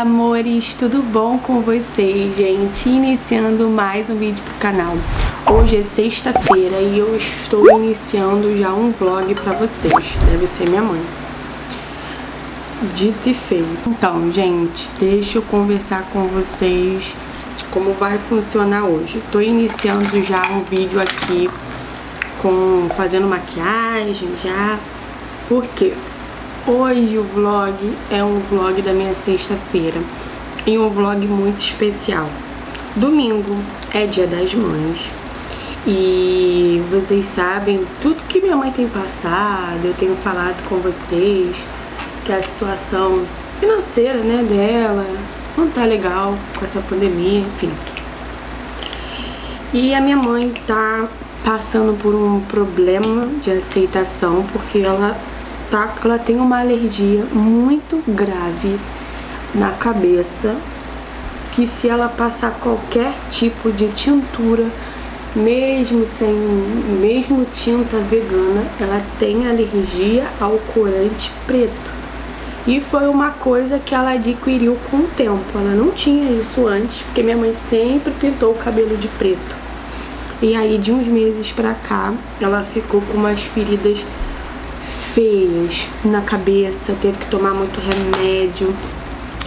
amores, tudo bom com vocês, gente? Iniciando mais um vídeo pro canal. Hoje é sexta-feira e eu estou iniciando já um vlog pra vocês. Deve ser minha mãe. Dito e feito. Então, gente, deixa eu conversar com vocês de como vai funcionar hoje. Tô iniciando já um vídeo aqui com fazendo maquiagem já. Por quê? Hoje o vlog é um vlog da minha sexta-feira e um vlog muito especial. Domingo é dia das mães e vocês sabem tudo que minha mãe tem passado, eu tenho falado com vocês que a situação financeira né, dela não tá legal com essa pandemia, enfim. E a minha mãe tá passando por um problema de aceitação porque ela tá? Ela tem uma alergia muito grave na cabeça que se ela passar qualquer tipo de tintura, mesmo sem mesmo tinta vegana, ela tem alergia ao corante preto. E foi uma coisa que ela adquiriu com o tempo. Ela não tinha isso antes, porque minha mãe sempre pintou o cabelo de preto. E aí de uns meses pra cá, ela ficou com umas feridas feias na cabeça, teve que tomar muito remédio,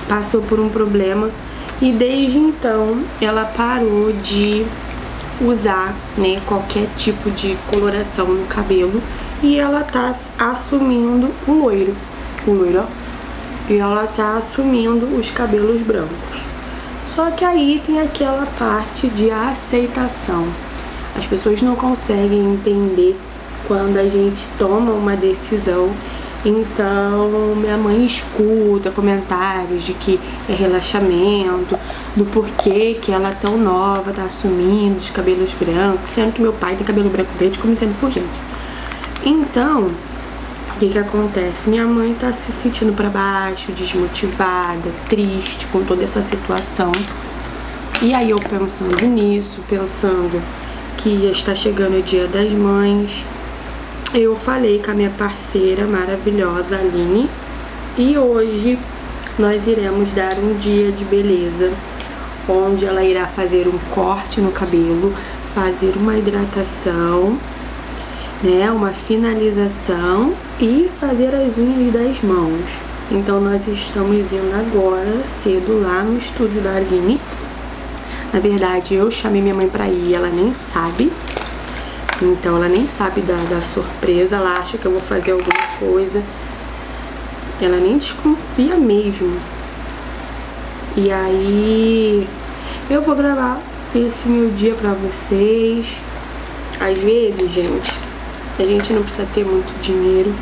passou por um problema e desde então ela parou de usar né, qualquer tipo de coloração no cabelo e ela tá assumindo o loiro, o loiro, e ela tá assumindo os cabelos brancos. Só que aí tem aquela parte de aceitação. As pessoas não conseguem entender quando a gente toma uma decisão. Então, minha mãe escuta comentários de que é relaxamento, do porquê que ela tão nova tá assumindo os cabelos brancos, sendo que meu pai tem cabelo branco desde me entendo por gente. Então, o que que acontece? Minha mãe tá se sentindo para baixo, desmotivada, triste com toda essa situação. E aí eu pensando nisso, pensando que já está chegando o dia das mães, eu falei com a minha parceira maravilhosa Aline e hoje nós iremos dar um dia de beleza onde ela irá fazer um corte no cabelo, fazer uma hidratação, né, uma finalização e fazer as unhas das mãos. Então nós estamos indo agora cedo lá no estúdio da Aline. Na verdade, eu chamei minha mãe pra ir, ela nem sabe. Então ela nem sabe da, da surpresa, ela acha que eu vou fazer alguma coisa. Ela nem desconfia mesmo. E aí eu vou gravar esse meu dia pra vocês. Às vezes, gente, a gente não precisa ter muito dinheiro.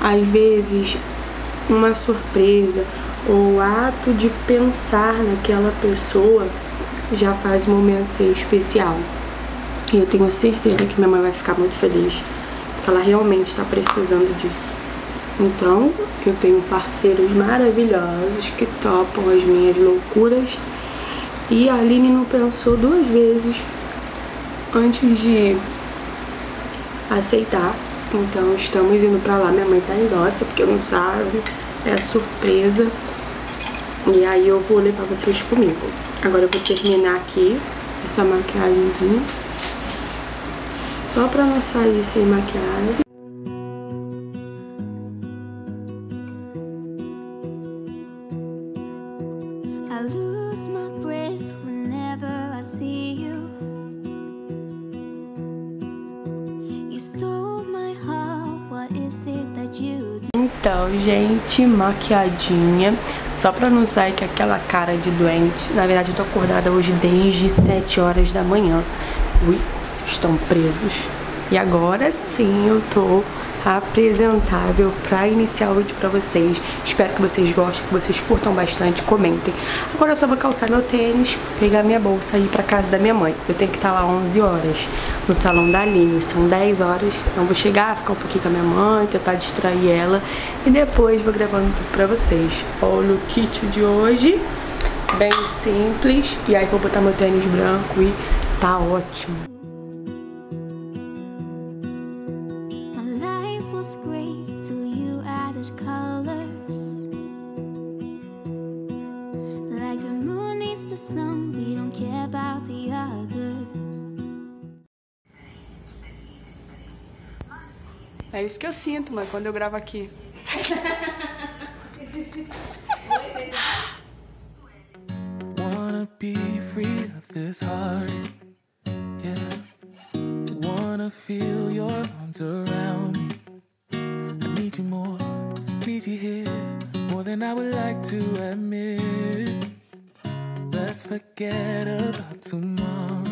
Às vezes, uma surpresa ou o ato de pensar naquela pessoa já faz o momento ser especial. E eu tenho certeza que minha mãe vai ficar muito feliz, porque ela realmente está precisando disso. Então, eu tenho parceiros maravilhosos que topam as minhas loucuras. E a Aline não pensou duas vezes antes de aceitar. Então, estamos indo pra lá. Minha mãe tá em doce, porque não sabe. É surpresa. E aí eu vou levar vocês comigo. Agora eu vou terminar aqui essa maquiagemzinha. Só pra não sair sem maquiagem. Então, gente, maquiadinha. Só pra não sair com aquela cara de doente. Na verdade, eu tô acordada hoje desde 7 horas da manhã. Ui, estão presos. E agora sim eu tô apresentável para iniciar o vídeo para vocês. Espero que vocês gostem, que vocês curtam bastante, comentem. Agora eu só vou calçar meu tênis, pegar minha bolsa e ir para casa da minha mãe. Eu tenho que estar lá 11 horas no salão da Aline, são 10 horas. Então vou chegar, ficar um pouquinho com a minha mãe, tentar distrair ela e depois vou gravando tudo para vocês. Olha o kit de hoje, bem simples. E aí vou botar meu tênis branco e tá ótimo. É isso que eu sinto, mãe, quando eu gravo aqui. Wanna be free of this heart, yeah. Wanna feel your arms around me. I need you more, need you here, more than I would like to admit. Let's forget about tomorrow,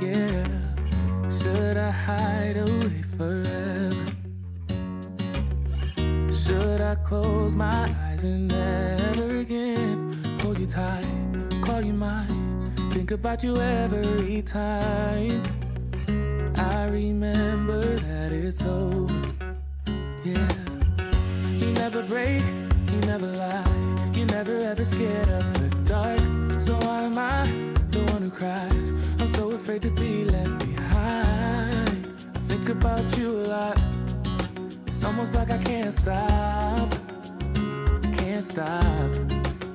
yeah. Should I hide away forever? Should I close my eyes and never again hold you tight, call you mine, think about you every time? I remember that it's over, yeah. You never break, you never lie, you never ever scared of the dark. So why am I the one who cries? I'm so afraid to be left behind. I think about you a lot. It's almost like I can't stop, can't stop.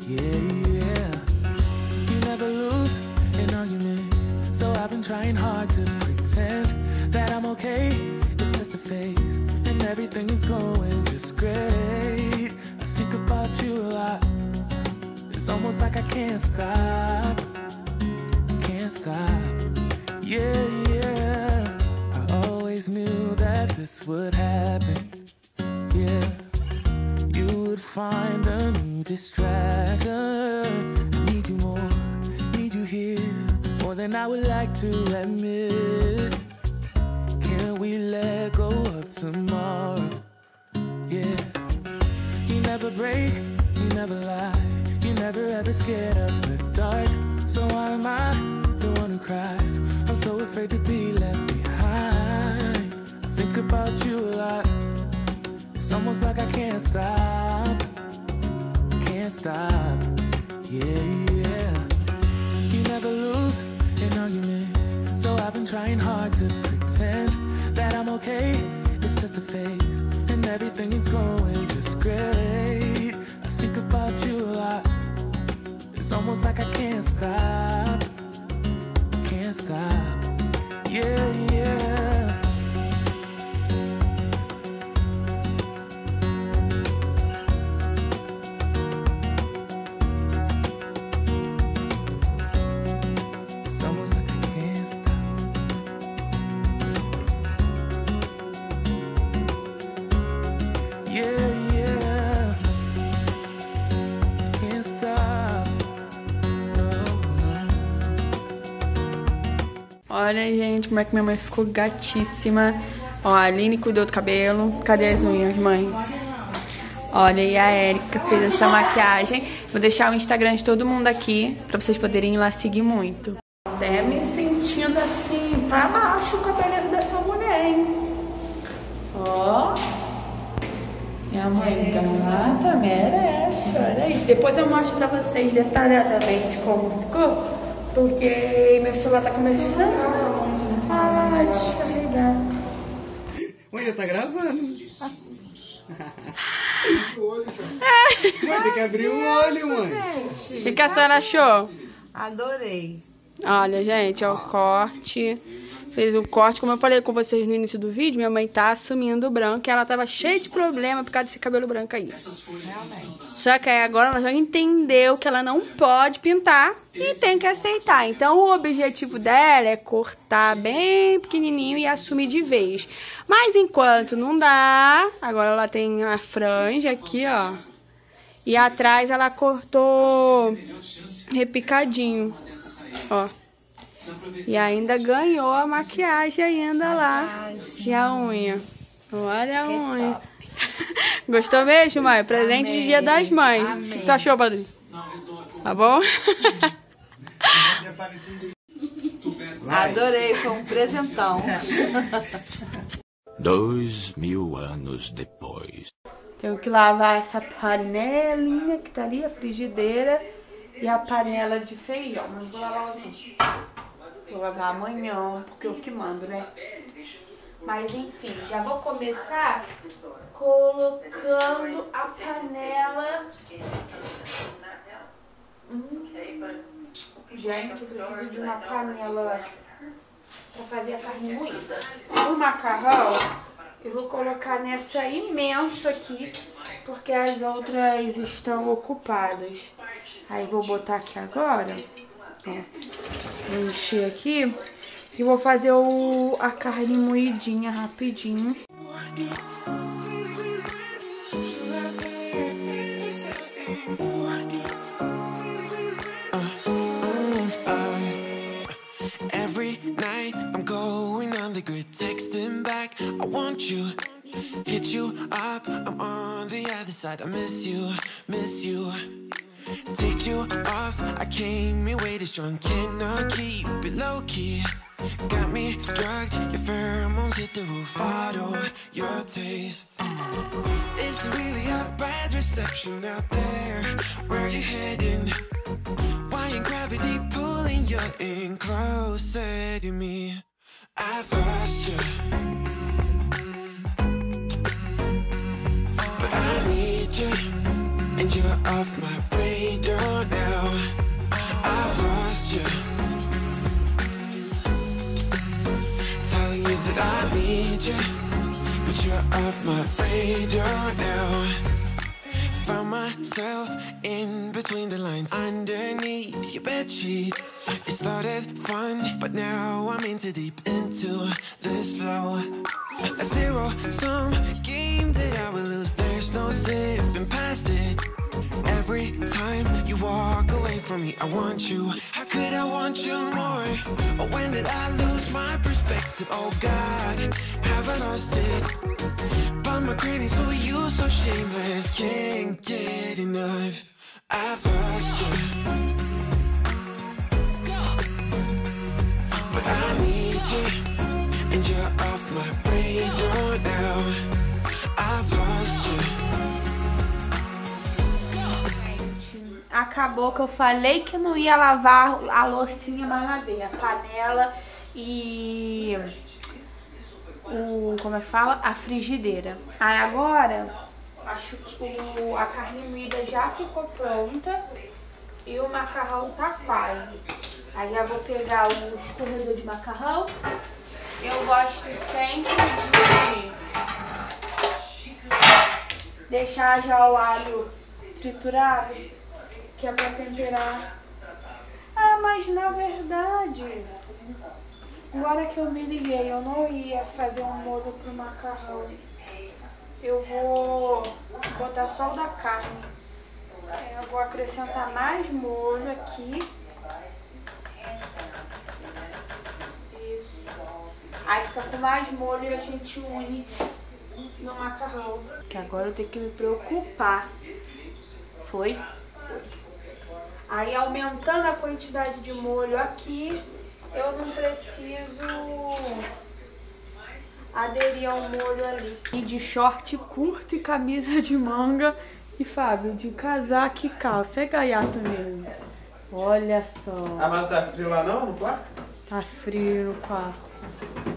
Yeah, yeah. You never lose an argument, so I've been trying hard to pretend that I'm okay. It's just a phase, and everything is going just great. I think about you a lot. It's almost like I can't stop, stop. Yeah, yeah. I always knew that this would happen. Yeah, you would find a new distraction. I need you more, need you here, more than I would like to admit. Can we let go of tomorrow? Yeah, you never break, you never lie, you never ever scared of the dark. So why am I one who cries? I'm so afraid to be left behind. I think about you a lot. It's almost like I can't stop, can't stop. Yeah, yeah. You never lose an argument, so I've been trying hard to pretend that I'm okay. It's just a phase, and everything is going just great. I think about you a lot. It's almost like I can't stop, can't stop. Yeah, yeah. Olha, gente, como é que minha mãe ficou gatíssima. Ó, a Aline cuidou do cabelo. Cadê as unhas, mãe? Olha, e a Erika fez essa maquiagem. Vou deixar o Instagram de todo mundo aqui pra vocês poderem ir lá seguir muito. Até me sentindo assim, pra baixo com a beleza dessa mulher, hein? Ó. Minha mãe gata merece, olha isso. Depois eu mostro pra vocês detalhadamente como ficou. Porque meu celular tá começando a descarregar. Mãe, já tá gravando. mãe, tem que abrir o olho, mãe. O que, que a senhora achou? Adorei. Olha, gente, é o corte. Fez o corte, como eu falei com vocês no início do vídeo, minha mãe tá assumindo branco e ela tava cheia de problema por causa desse cabelo branco aí. Só que aí agora ela já entendeu que ela não pode pintar e tem que aceitar. Então o objetivo dela é cortar bem pequenininho e assumir de vez. Mas enquanto não dá, agora ela tem a franja aqui, ó. E atrás ela cortou repicadinho, ó. E ainda ganhou a maquiagem ainda lá. E a unha. Olha a unha. Gostou mesmo, mãe? Presente de dia das mães. O que tu achou, padrinho? Tá bom? Adorei, foi um presentão. Dois mil anos depois. Tenho que lavar essa panelinha que tá ali, a frigideira. E a panela de feijão. Mas vou lavar hoje. Vou lavar amanhã, porque eu que mando, né? Mas enfim, já vou começar colocando a panela. Hum. Gente, eu preciso de uma panela pra fazer a carne moída. O macarrão eu vou colocar nessa imensa aqui, porque as outras estão ocupadas. Aí vou botar aqui agora. Ó, vou encher aqui. E vou fazer o, a carne moidinha rapidinho. Every night I'm going on the grid, texting back. I want you, hit you up. I'm on the other side. I miss you, miss you. Take you off. I came in way strong, cannot keep it low key. Got me drugged, your pheromones hit the roof. Auto, your taste. It's really a bad reception out there. Where you heading? Why ain't gravity pulling you in closer to me? I've lost you. Off my radar now. I've lost you. Telling you that I need you. But you're off my radar now. Found myself in between the lines underneath your bed sheets. It started fun, but now I'm in too deep into this flow. A zero sum game that I will lose. There's no zipping past it. Every time you walk away from me, I want you. How could I want you more? Or when did I lose my perspective? Oh God, have I lost it? But my cravings for you so shameless, can't get enough. I've lost you. But I need you, and you're off my radar now. I've lost you. Acabou que eu falei que não ia lavar a loucinha, mas lavei a panela e o, como é que fala? A frigideira. Aí agora, acho que o, a carne moída já ficou pronta e o macarrão tá quase. Aí eu vou pegar o escorredor de macarrão. Eu gosto sempre de deixar já o alho triturado, que é pra temperar. Ah, mas na verdade, agora que eu me liguei, eu não ia fazer um molho pro macarrão. Eu vou botar só o da carne. É, Eu vou acrescentar mais molho aqui. Isso. Aí fica com mais molho e a gente une no macarrão. Que agora eu tenho que me preocupar. Foi? Aí aumentando a quantidade de molho aqui, eu não preciso aderir ao molho ali. E de short curto e camisa de manga. E Fábio, de casaco e calça. É gaiato mesmo. Olha só. Ah, mas não tá frio lá não, no quarto? Tá frio no quarto.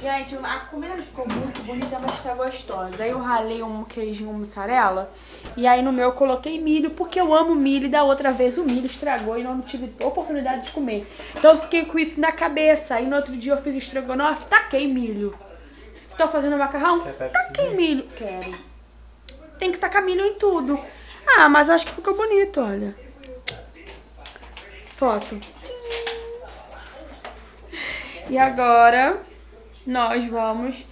Gente, a comida ficou muito bonita, mas tá gostosa. Aí eu ralei um queijinho mussarela. E aí no meu eu coloquei milho, porque eu amo milho. E da outra vez o milho estragou e não tive oportunidade de comer. Então eu fiquei com isso na cabeça. Aí no outro dia eu fiz estrogonofe, taquei milho. Tô fazendo macarrão, taquei milho. Quero. Tem que tacar milho em tudo. Ah, mas eu acho que ficou bonito, olha. Foto. E agora nós vamos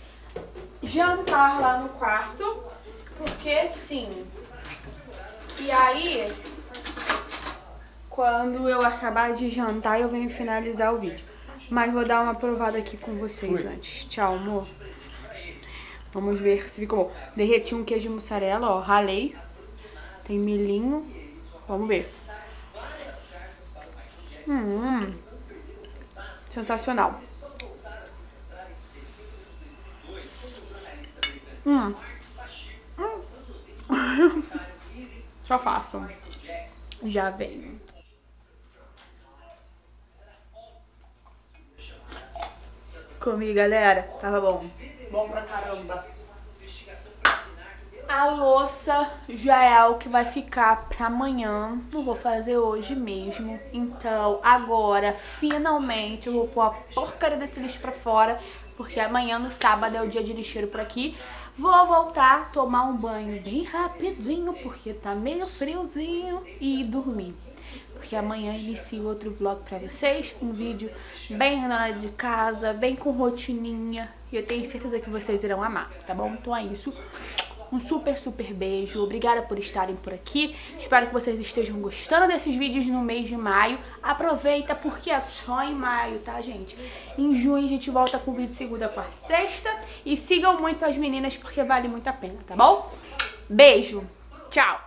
jantar lá no quarto, porque sim. E aí, quando eu acabar de jantar, eu venho finalizar o vídeo. Mas vou dar uma provada aqui com vocês antes. Tchau, amor. Vamos ver se ficou bom. Derreti um queijo mussarela, ó, ralei. Tem milhinho. Vamos ver. Hum, sensacional. Hum. Hum. Só façam. Já vem. Comi, galera. Tava bom. Bom pra caramba. A louça já é algo que vai ficar pra amanhã. Não vou fazer hoje mesmo. Então, agora, finalmente, eu vou pôr a porcaria desse lixo pra fora. Porque amanhã, no sábado, é o dia de lixeiro por aqui. Vou voltar, tomar um banho bem rapidinho, porque tá meio friozinho, e dormir. Porque amanhã inicio outro vlog pra vocês, um vídeo bem na de casa, bem com rotininha. E eu tenho certeza que vocês irão amar, tá bom? Então é isso. Um super, super beijo. Obrigada por estarem por aqui. Espero que vocês estejam gostando desses vídeos no mês de maio. Aproveita porque é só em maio, tá, gente? Em junho a gente volta com vídeo segunda, quarta e sexta. E sigam muito as meninas porque vale muito a pena, tá bom? Beijo. Tchau.